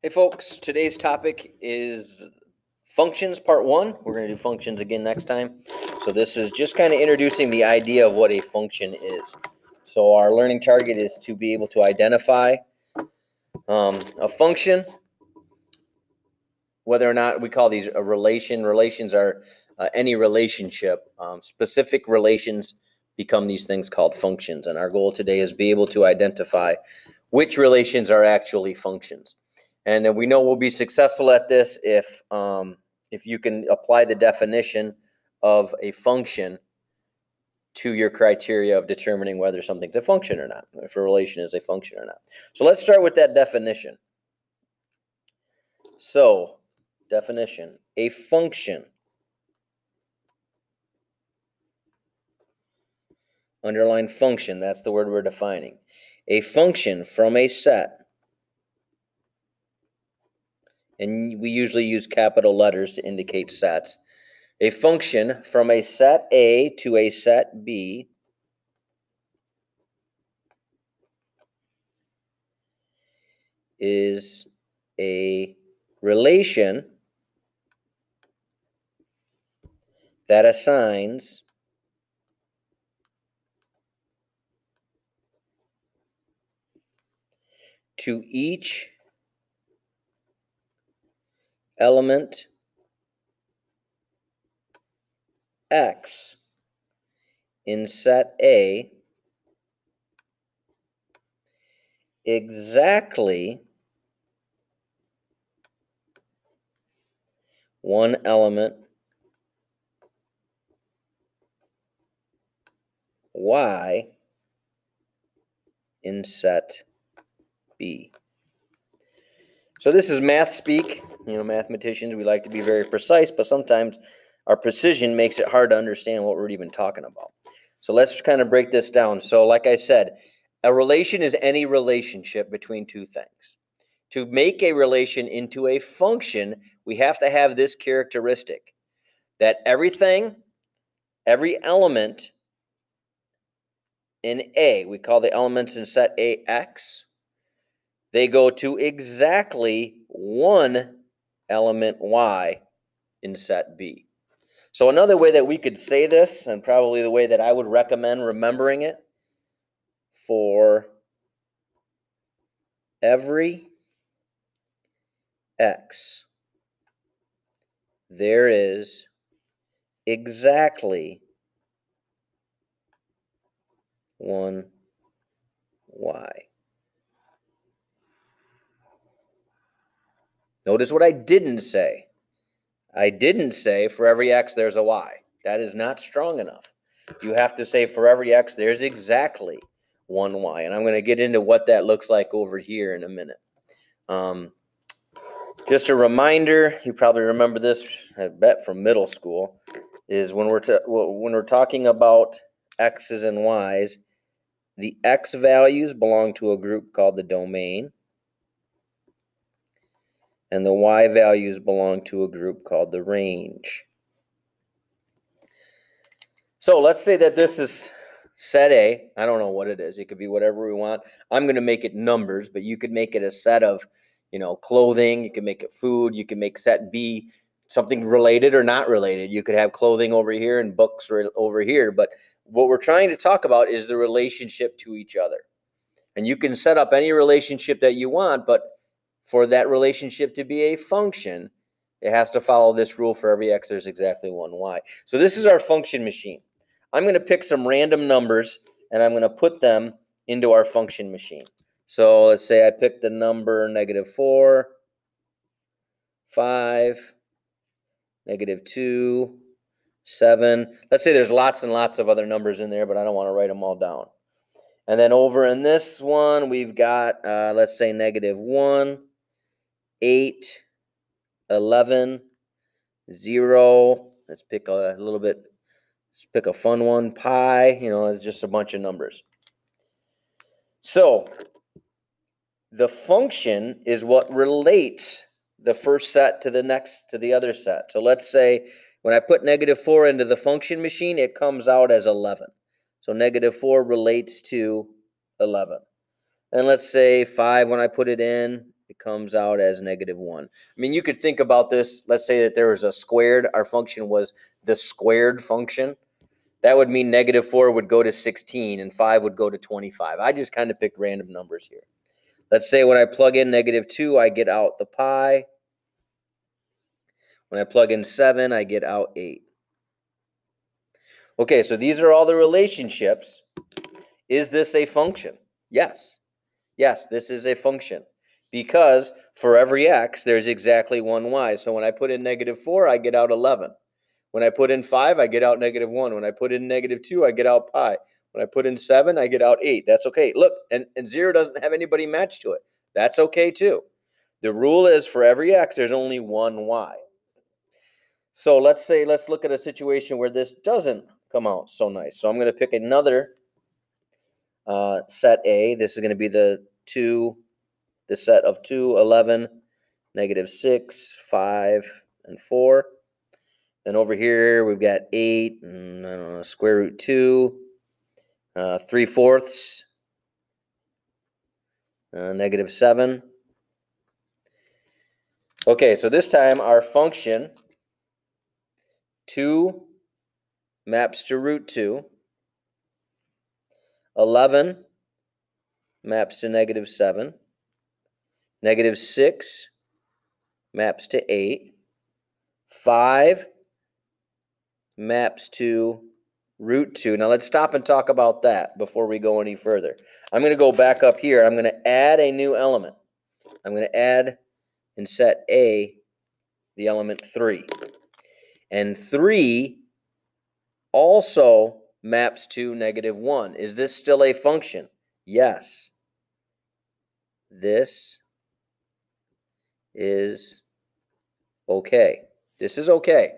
Hey, folks, today's topic is functions part one. We're going to do functions again next time. So, this is just kind of introducing the idea of what a function is. So, our learning target is to be able to identify um, a function, whether or not we call these a relation. Relations are uh, any relationship. Um, specific relations become these things called functions. And our goal today is be able to identify which relations are actually functions. And we know we'll be successful at this if um, if you can apply the definition of a function to your criteria of determining whether something's a function or not, if a relation is a function or not. So let's start with that definition. So, definition a function. Underline function, that's the word we're defining. A function from a set and we usually use capital letters to indicate sets. A function from a set A to a set B is a relation that assigns to each element x in set A exactly one element y in set B. So this is math speak. You know, mathematicians, we like to be very precise, but sometimes our precision makes it hard to understand what we're even talking about. So let's kind of break this down. So like I said, a relation is any relationship between two things. To make a relation into a function, we have to have this characteristic that everything, every element in A, we call the elements in set A X, they go to exactly one element y in set B. So another way that we could say this, and probably the way that I would recommend remembering it, for every x, there is exactly one y. Notice what I didn't say. I didn't say for every x there's a y. That is not strong enough. You have to say for every x there's exactly one y. And I'm going to get into what that looks like over here in a minute. Um, just a reminder, you probably remember this, I bet from middle school, is when we're when we're talking about x's and y's, the x values belong to a group called the domain and the y values belong to a group called the range. So let's say that this is set A. I don't know what it is. It could be whatever we want. I'm going to make it numbers, but you could make it a set of, you know, clothing. You can make it food. You can make set B something related or not related. You could have clothing over here and books over here. But what we're trying to talk about is the relationship to each other. And you can set up any relationship that you want, but for that relationship to be a function, it has to follow this rule for every x, there's exactly one y. So this is our function machine. I'm going to pick some random numbers and I'm going to put them into our function machine. So let's say I pick the number negative 4, 5, negative 2, 7. Let's say there's lots and lots of other numbers in there, but I don't want to write them all down. And then over in this one, we've got, uh, let's say, negative 1, 8, 11, 0. Let's pick a, a little bit, let's pick a fun one. Pi, you know, it's just a bunch of numbers. So the function is what relates the first set to the next to the other set. So let's say when I put negative 4 into the function machine, it comes out as 11. So negative 4 relates to 11. And let's say 5, when I put it in, comes out as negative 1. I mean, you could think about this. Let's say that there was a squared. Our function was the squared function. That would mean negative 4 would go to 16 and 5 would go to 25. I just kind of picked random numbers here. Let's say when I plug in negative 2, I get out the pi. When I plug in 7, I get out 8. Okay, so these are all the relationships. Is this a function? Yes. Yes, this is a function. Because for every x, there's exactly one y. So when I put in negative 4, I get out 11. When I put in 5, I get out negative 1. When I put in negative 2, I get out pi. When I put in 7, I get out 8. That's okay. Look, and, and 0 doesn't have anybody matched to it. That's okay too. The rule is for every x, there's only one y. So let's say, let's look at a situation where this doesn't come out so nice. So I'm going to pick another uh, set A. This is going to be the 2, the set of 2, 11, negative 6, 5, and 4. Then over here, we've got 8, and know, square root 2, uh, 3 fourths, uh, negative 7. Okay, so this time our function 2 maps to root 2. 11 maps to negative 7. Negative 6 maps to 8. 5 maps to root 2. Now let's stop and talk about that before we go any further. I'm going to go back up here. I'm going to add a new element. I'm going to add in set A the element 3. And 3 also maps to negative 1. Is this still a function? Yes. This is okay. This is okay.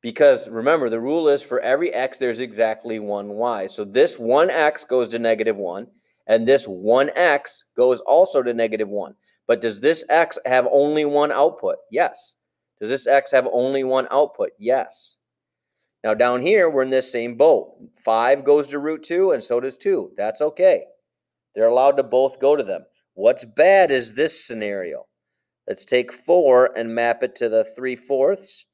Because remember, the rule is for every x, there's exactly one y. So this 1x goes to negative 1, and this 1x goes also to negative 1. But does this x have only one output? Yes. Does this x have only one output? Yes. Now down here, we're in this same boat. 5 goes to root 2, and so does 2. That's okay. They're allowed to both go to them. What's bad is this scenario. Let's take 4 and map it to the 3 fourths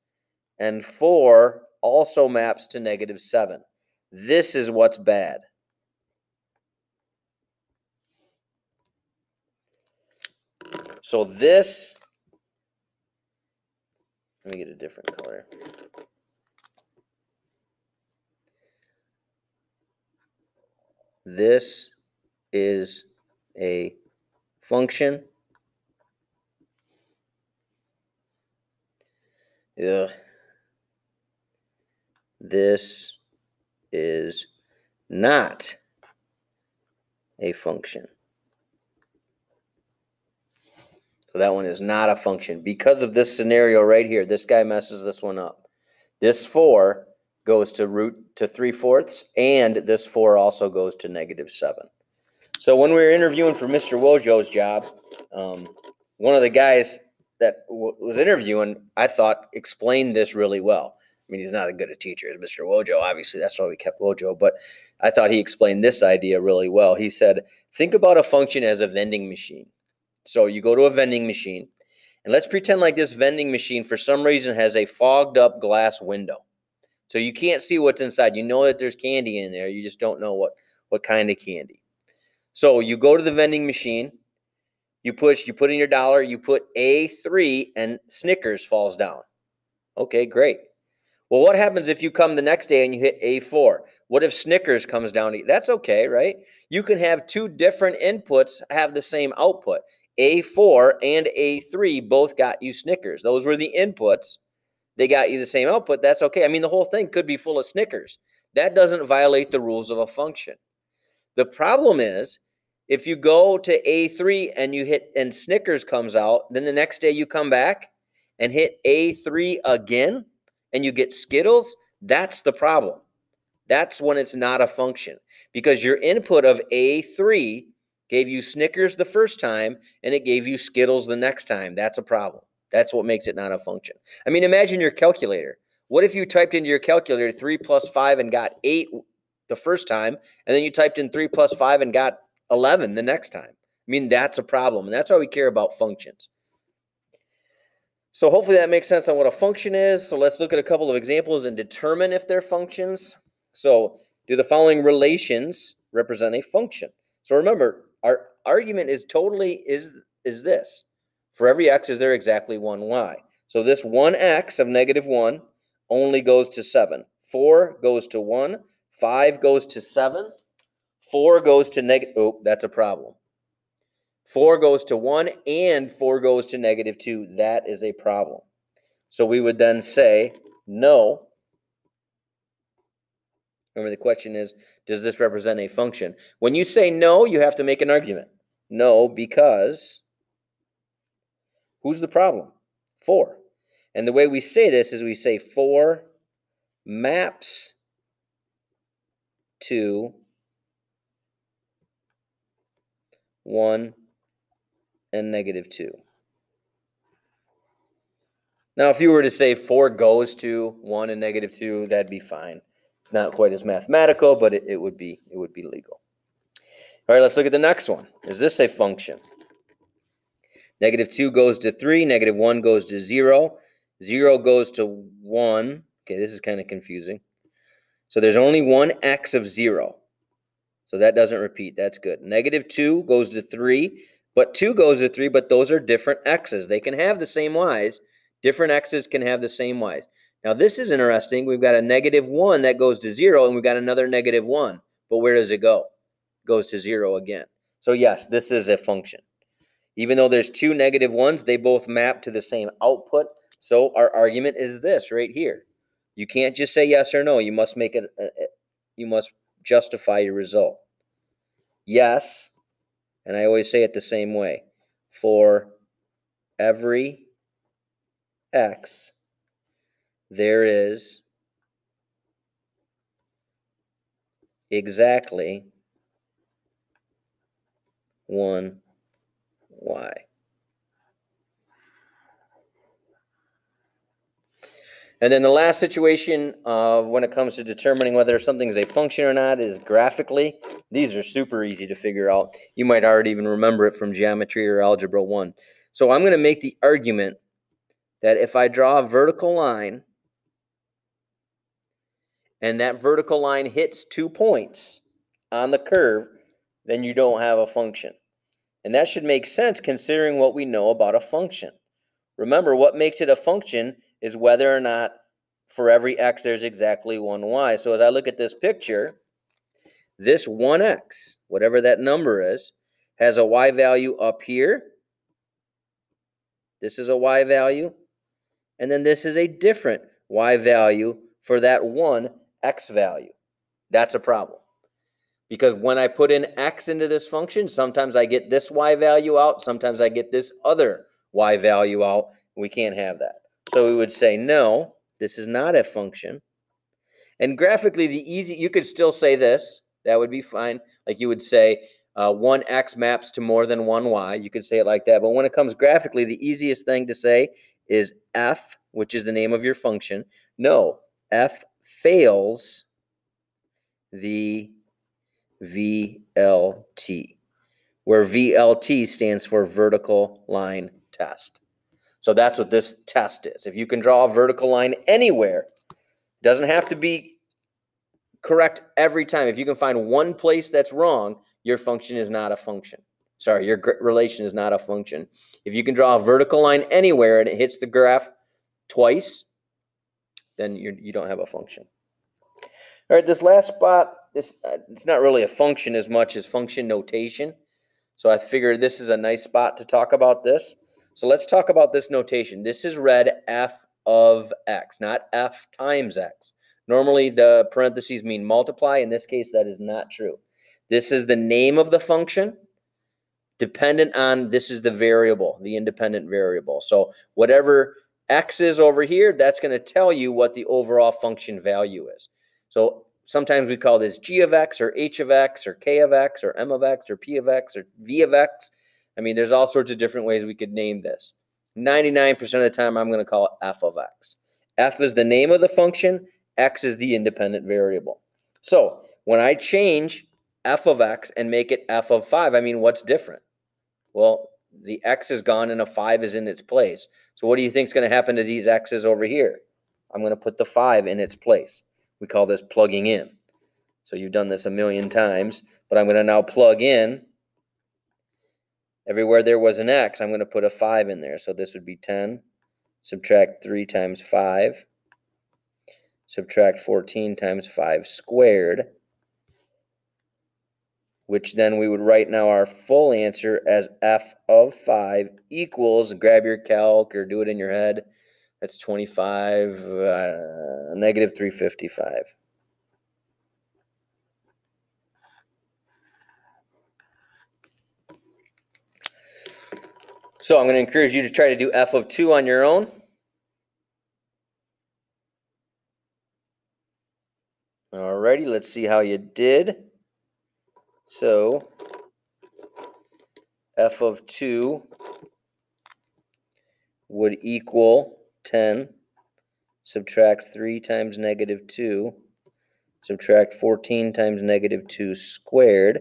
and 4 also maps to negative 7. This is what's bad. So this, let me get a different color. This is a function. Ugh. This is not a function. So that one is not a function. Because of this scenario right here, this guy messes this one up. This 4 goes to root to 3 fourths, and this 4 also goes to negative 7. So when we were interviewing for Mr. Wojo's job, um, one of the guys that was interviewing, I thought, explained this really well. I mean, he's not as good a teacher as Mr. Wojo, obviously. That's why we kept Wojo. But I thought he explained this idea really well. He said, think about a function as a vending machine. So you go to a vending machine, and let's pretend like this vending machine, for some reason, has a fogged up glass window. So you can't see what's inside. You know that there's candy in there. You just don't know what, what kind of candy. So you go to the vending machine, you push, you put in your dollar, you put A3, and Snickers falls down. Okay, great. Well, what happens if you come the next day and you hit A4? What if Snickers comes down? To, That's okay, right? You can have two different inputs have the same output. A4 and A3 both got you Snickers. Those were the inputs. They got you the same output. That's okay. I mean, the whole thing could be full of Snickers. That doesn't violate the rules of a function. The problem is if you go to A3 and you hit and Snickers comes out, then the next day you come back and hit A3 again and you get Skittles, that's the problem. That's when it's not a function because your input of A3 gave you Snickers the first time and it gave you Skittles the next time. That's a problem. That's what makes it not a function. I mean, imagine your calculator. What if you typed into your calculator 3 plus 5 and got 8 the first time, and then you typed in 3 plus 5 and got 11 the next time? I mean, that's a problem. And that's why we care about functions. So hopefully that makes sense on what a function is. So let's look at a couple of examples and determine if they're functions. So do the following relations represent a function? So remember, our argument is totally is is this. For every x, is there exactly one y? So this 1x of negative 1 only goes to 7. 4 goes to 1. 5 goes to 7. 4 goes to negative. Oh, that's a problem. 4 goes to 1 and 4 goes to negative 2. That is a problem. So we would then say no. Remember, the question is Does this represent a function? When you say no, you have to make an argument. No, because who's the problem? 4. And the way we say this is we say 4 maps to 1 and negative 2. Now, if you were to say 4 goes to 1 and negative 2, that'd be fine. It's not quite as mathematical, but it, it would be it would be legal. All right, let's look at the next one. Is this a function? Negative 2 goes to 3, negative 1 goes to 0, 0 goes to 1. Okay, this is kind of confusing. So there's only one x of 0. So that doesn't repeat. That's good. Negative 2 goes to 3, but 2 goes to 3, but those are different x's. They can have the same y's. Different x's can have the same y's. Now this is interesting. We've got a negative 1 that goes to 0, and we've got another negative 1. But where does it go? It goes to 0 again. So yes, this is a function. Even though there's two negative ones, they both map to the same output. So our argument is this right here. You can't just say yes or no. You must make it. Uh, uh, you must justify your result. Yes, and I always say it the same way. For every x, there is exactly one y. And then the last situation uh, when it comes to determining whether something is a function or not is graphically. These are super easy to figure out. You might already even remember it from geometry or algebra 1. So I'm going to make the argument that if I draw a vertical line and that vertical line hits two points on the curve, then you don't have a function. And that should make sense considering what we know about a function. Remember, what makes it a function is whether or not for every x there's exactly one y. So as I look at this picture, this 1x, whatever that number is, has a y value up here. This is a y value. And then this is a different y value for that one x value. That's a problem. Because when I put in x into this function, sometimes I get this y value out, sometimes I get this other y value out. We can't have that. So we would say, no, this is not a function. And graphically, the easy, you could still say this. That would be fine. Like you would say, uh, 1x maps to more than 1y. You could say it like that. But when it comes graphically, the easiest thing to say is f, which is the name of your function. No, f fails the VLT, where VLT stands for vertical line test. So that's what this test is. If you can draw a vertical line anywhere, doesn't have to be correct every time. If you can find one place that's wrong, your function is not a function. Sorry, your relation is not a function. If you can draw a vertical line anywhere and it hits the graph twice, then you you don't have a function. All right, this last spot, this uh, it's not really a function as much as function notation. So I figured this is a nice spot to talk about this. So let's talk about this notation. This is read f of x, not f times x. Normally the parentheses mean multiply. In this case, that is not true. This is the name of the function dependent on, this is the variable, the independent variable. So whatever x is over here, that's going to tell you what the overall function value is. So sometimes we call this g of x or h of x or k of x or m of x or p of x or v of x. I mean, there's all sorts of different ways we could name this. 99% of the time, I'm going to call it f of x. f is the name of the function, x is the independent variable. So when I change f of x and make it f of 5, I mean, what's different? Well, the x is gone and a 5 is in its place. So what do you think is going to happen to these x's over here? I'm going to put the 5 in its place. We call this plugging in. So you've done this a million times, but I'm going to now plug in. Everywhere there was an x, I'm going to put a 5 in there. So this would be 10. Subtract 3 times 5. Subtract 14 times 5 squared which then we would write now our full answer as f of 5 equals, grab your calc or do it in your head, that's 25, uh, negative 355. So I'm going to encourage you to try to do f of 2 on your own. Alrighty, let's see how you did. So f of 2 would equal 10. Subtract 3 times negative 2. Subtract 14 times negative 2 squared.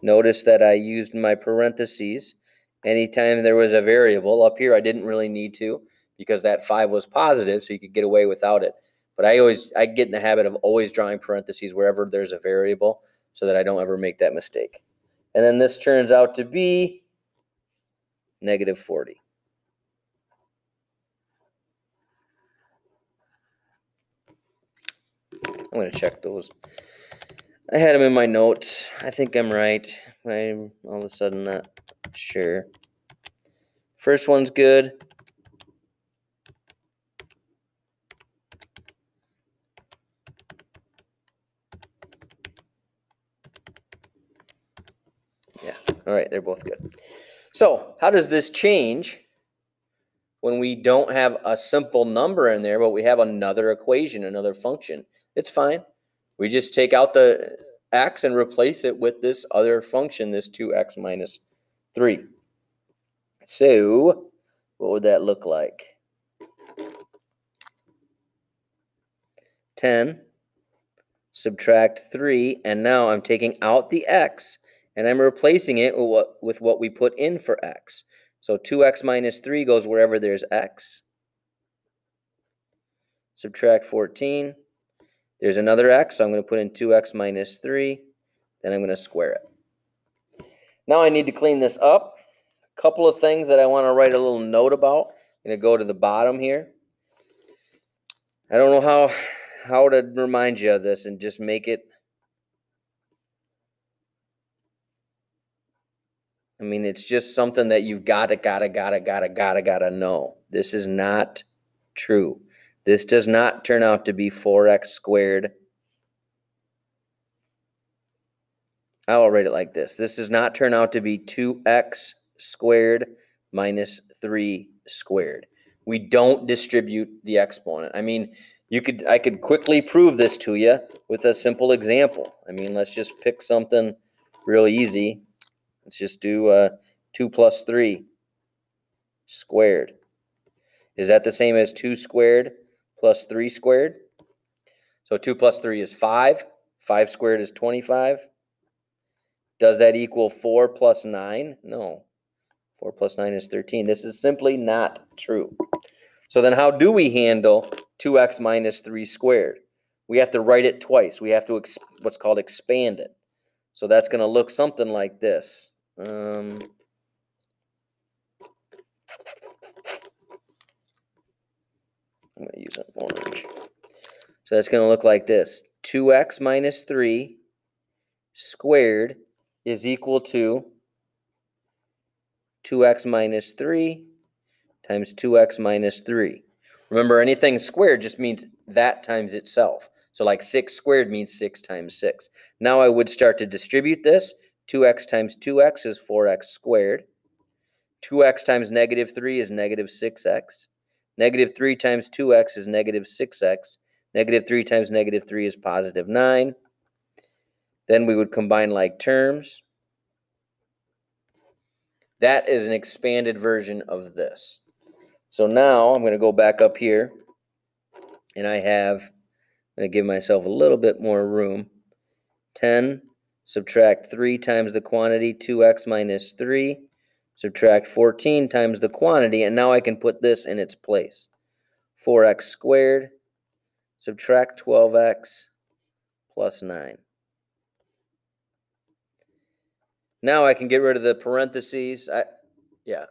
Notice that I used my parentheses anytime there was a variable. Up here I didn't really need to because that 5 was positive, so you could get away without it. But I always I get in the habit of always drawing parentheses wherever there's a variable so that I don't ever make that mistake. And then this turns out to be negative 40. I'm going to check those. I had them in my notes. I think I'm right. I'm all of a sudden not sure. First one's good. Yeah. All right, they're both good. So how does this change when we don't have a simple number in there, but we have another equation, another function? It's fine. We just take out the x and replace it with this other function, this 2x minus 3. So what would that look like? 10, subtract 3, and now I'm taking out the x and I'm replacing it with what, with what we put in for x. So 2x minus 3 goes wherever there's x. Subtract 14. There's another x, so I'm going to put in 2x minus 3. Then I'm going to square it. Now I need to clean this up. A couple of things that I want to write a little note about. I'm going to go to the bottom here. I don't know how how to remind you of this and just make it I mean, it's just something that you've gotta, gotta, gotta, gotta, gotta, gotta know. This is not true. This does not turn out to be 4x squared. I will write it like this. This does not turn out to be 2x squared minus 3 squared. We don't distribute the exponent. I mean, you could I could quickly prove this to you with a simple example. I mean, let's just pick something real easy. Let's just do uh, 2 plus 3 squared. Is that the same as 2 squared plus 3 squared? So 2 plus 3 is 5. 5 squared is 25. Does that equal 4 plus 9? No. 4 plus 9 is 13. This is simply not true. So then how do we handle 2x minus 3 squared? We have to write it twice. We have to what's called expand it. So that's going to look something like this. Um, I'm going to use an orange. So that's going to look like this. 2x minus 3 squared is equal to 2x minus 3 times 2x minus 3. Remember, anything squared just means that times itself. So like 6 squared means 6 times 6. Now I would start to distribute this. 2x times 2x is 4x squared. 2x times negative 3 is negative 6x. Negative 3 times 2x is negative 6x. Negative 3 times negative 3 is positive 9. Then we would combine like terms. That is an expanded version of this. So now I'm going to go back up here and I have, I'm going to give myself a little bit more room. 10 Subtract 3 times the quantity 2x minus 3. subtract 14 times the quantity, and now I can put this in its place. 4x squared, subtract 12x plus 9. Now I can get rid of the parentheses. I, yeah,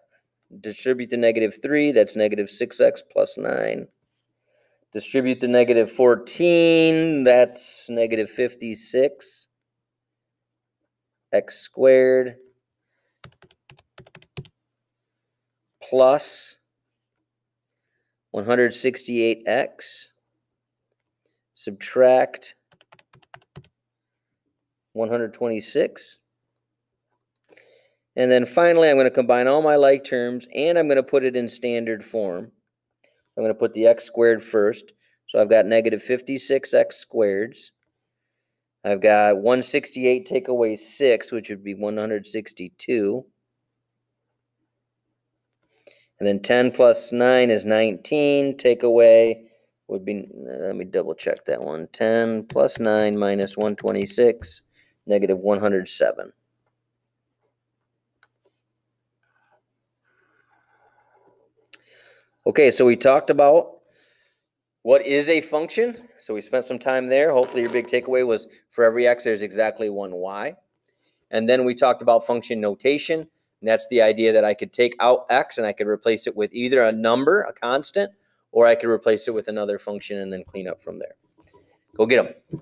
distribute the negative 3, that's negative 6x plus 9. Distribute the negative 14, that's negative 56 x squared plus 168x subtract 126 and then finally I'm going to combine all my like terms and I'm going to put it in standard form I'm going to put the x squared first so I've got negative 56x squareds I've got 168 take away 6 which would be 162 and then 10 plus 9 is 19. Take away would be, let me double check that one. 10 plus 9 minus 126, negative 107. Okay, so we talked about what is a function. So we spent some time there. Hopefully your big takeaway was for every x, there's exactly one y. And then we talked about function notation. And that's the idea that I could take out x and I could replace it with either a number, a constant, or I could replace it with another function and then clean up from there. Go get them.